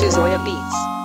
to Beats.